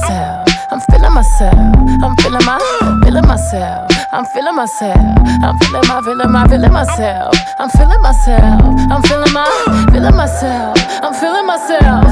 myself. I'm feeling myself. I'm feeling my, feeling myself. I'm feeling myself. I'm feeling my, feeling my, feeling myself. I'm feeling myself. I'm feeling my, feeling myself. I'm feeling myself.